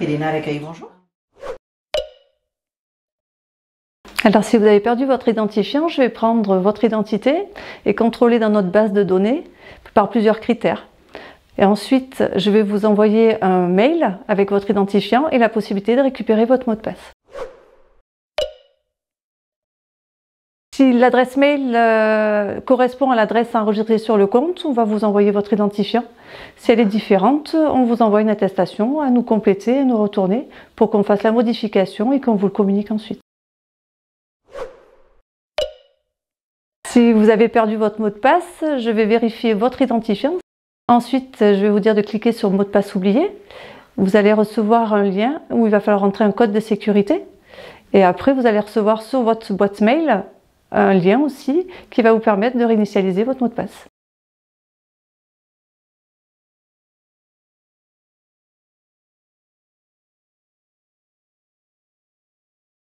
Elena Recaille, bonjour. Alors si vous avez perdu votre identifiant, je vais prendre votre identité et contrôler dans notre base de données par plusieurs critères. Et ensuite, je vais vous envoyer un mail avec votre identifiant et la possibilité de récupérer votre mot de passe. Si l'adresse mail euh, correspond à l'adresse enregistrée sur le compte, on va vous envoyer votre identifiant. Si elle est différente, on vous envoie une attestation à nous compléter, à nous retourner pour qu'on fasse la modification et qu'on vous le communique ensuite. Si vous avez perdu votre mot de passe, je vais vérifier votre identifiant. Ensuite, je vais vous dire de cliquer sur mot de passe oublié. Vous allez recevoir un lien où il va falloir entrer un code de sécurité. Et après, vous allez recevoir sur votre boîte mail un lien aussi qui va vous permettre de réinitialiser votre mot de passe.